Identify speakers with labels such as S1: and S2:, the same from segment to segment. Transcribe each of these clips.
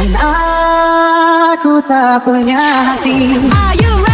S1: Dan aku tak punya hati
S2: Are you ready?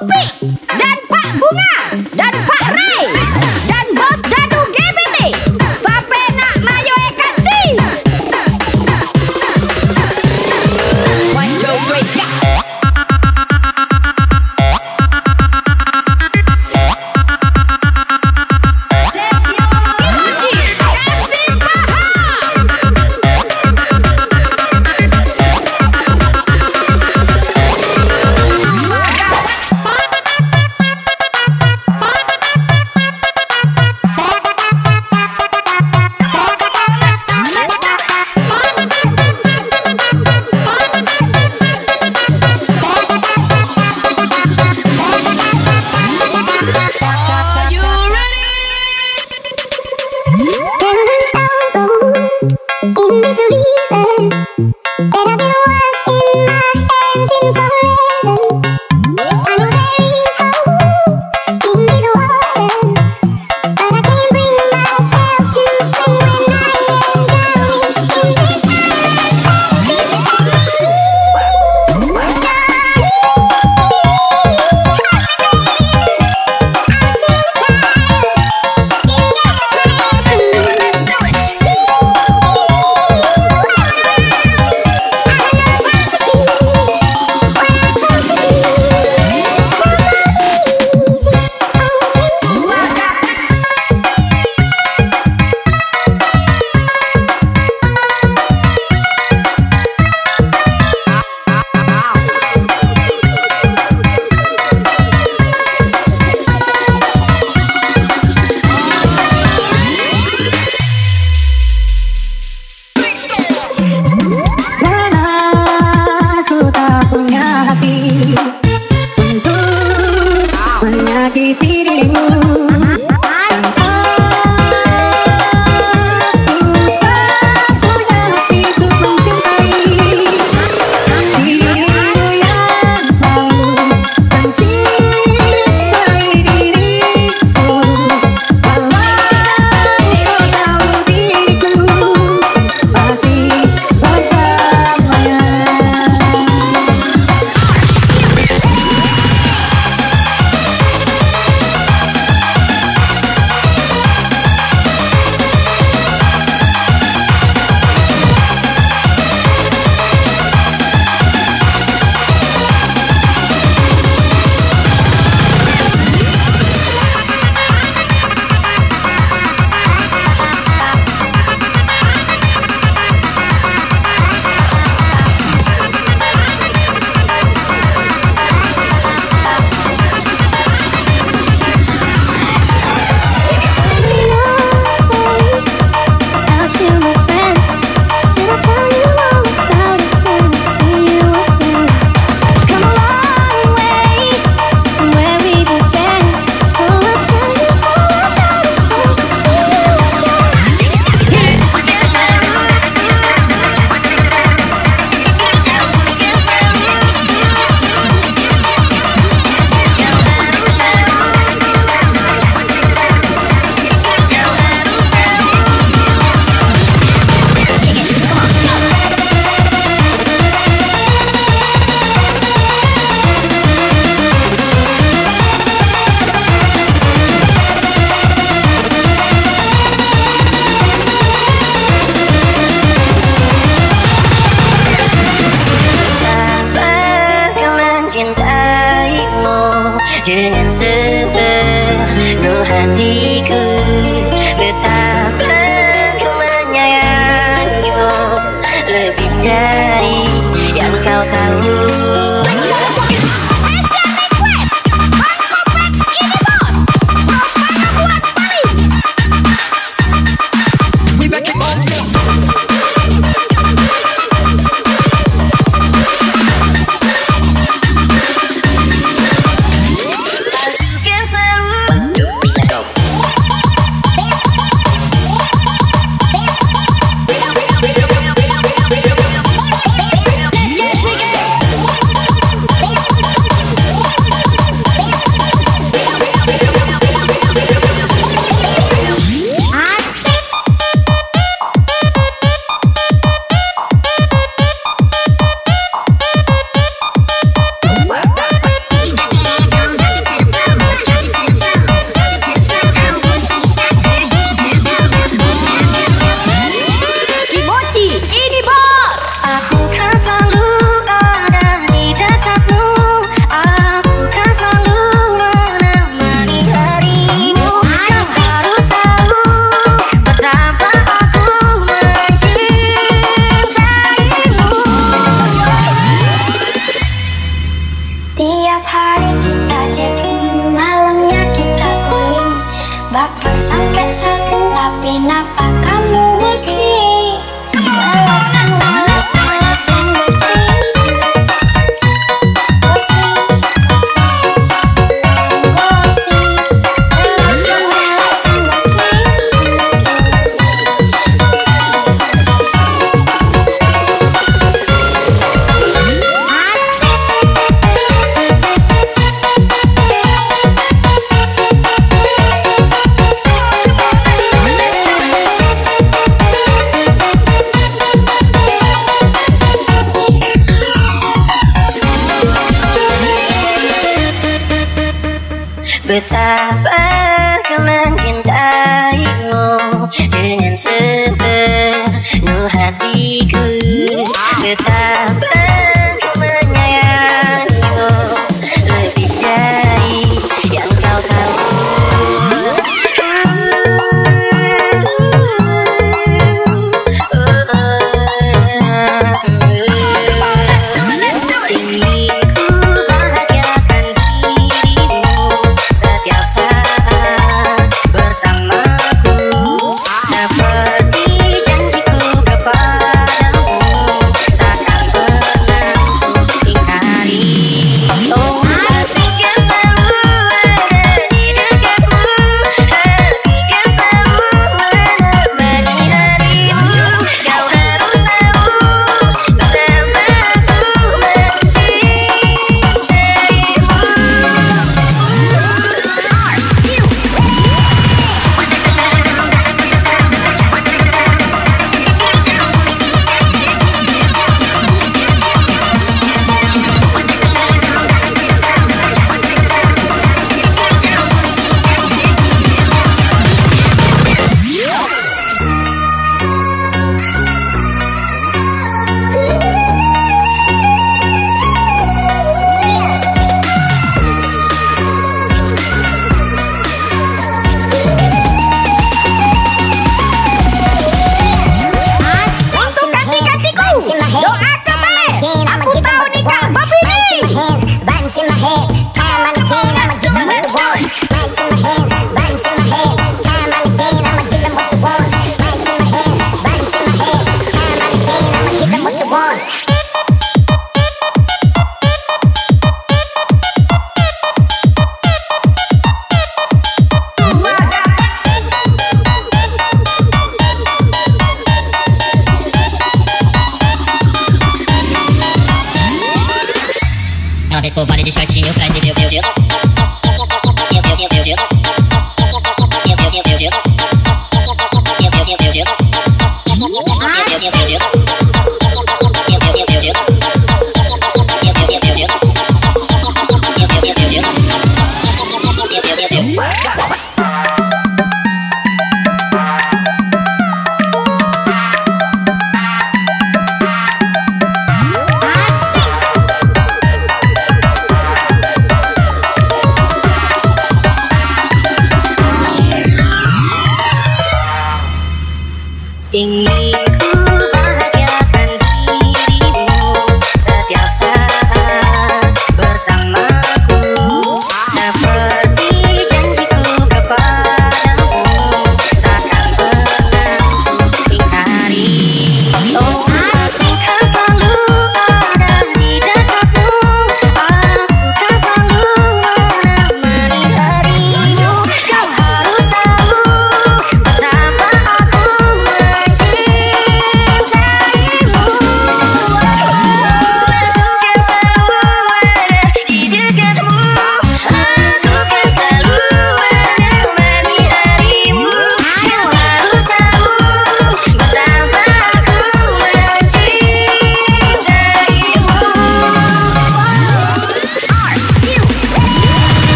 S2: Upi dan Pak Bunga dan Pak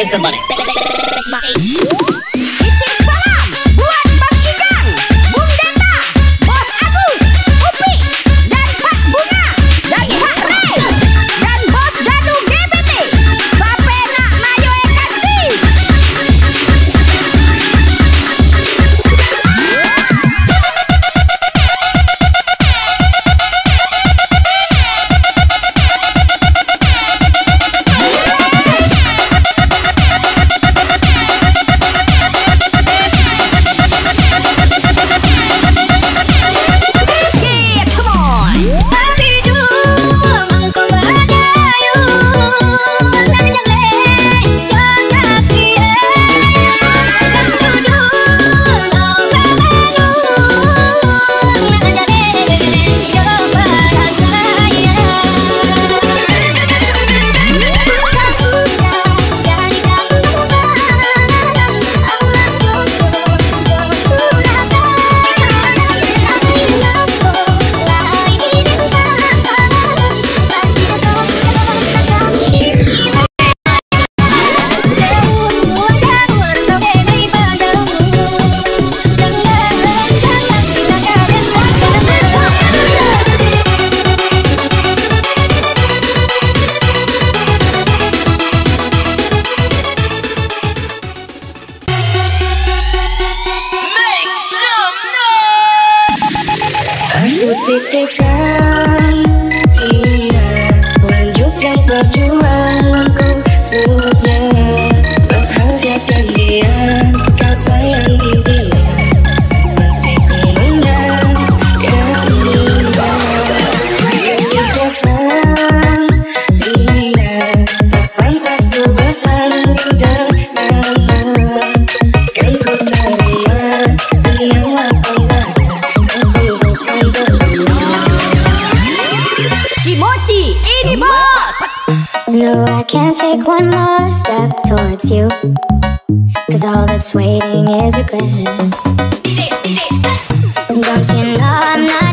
S2: here's the
S3: money.
S4: Don't you know I'm not